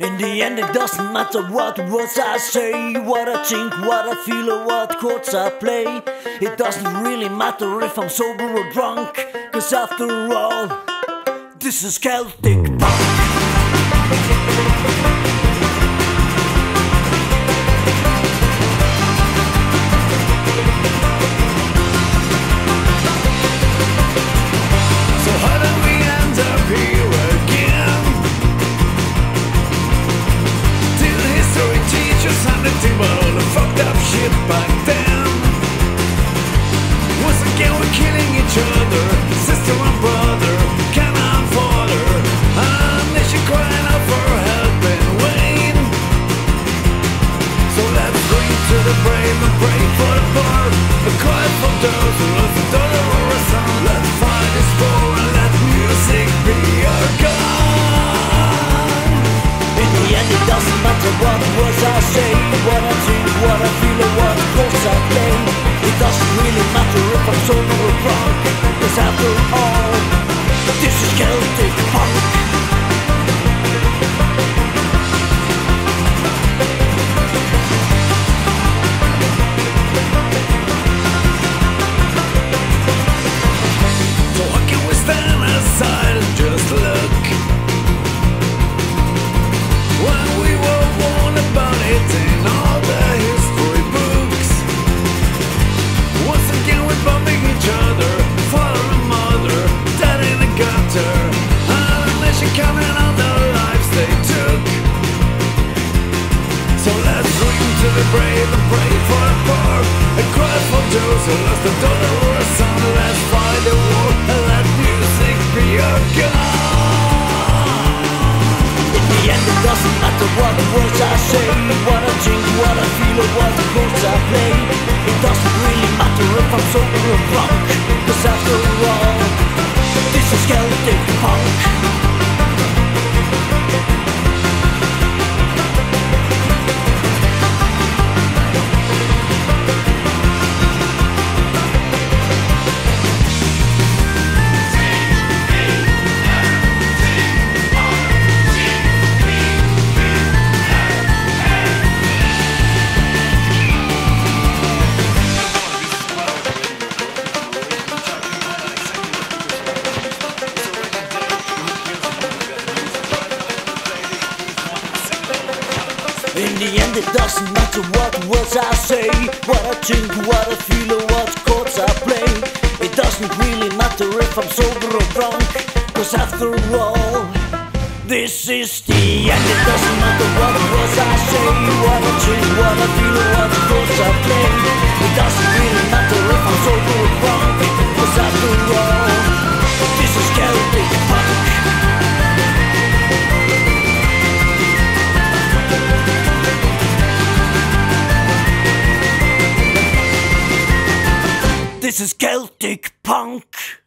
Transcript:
In the end, it doesn't matter what words I say, what I think, what I feel, or what chords I play. It doesn't really matter if I'm sober or drunk, cause after all, this is Celtic punk. Us anything but all the fucked up shit back then? Doesn't really matter if I'm sober or drunk, cause after all, this is Celtic for those who lost a son Let's In the end, it doesn't matter what words I say, what I think, what I feel, or what chords I play. It doesn't really matter if I'm sober or drunk, cause after all, this is the end. It doesn't matter what words I say, what I think, what I feel, or what chords I play. It doesn't really matter if I'm sober or drunk, cause after all, this is Celtic This is Celtic punk.